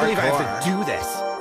believe I have to do this.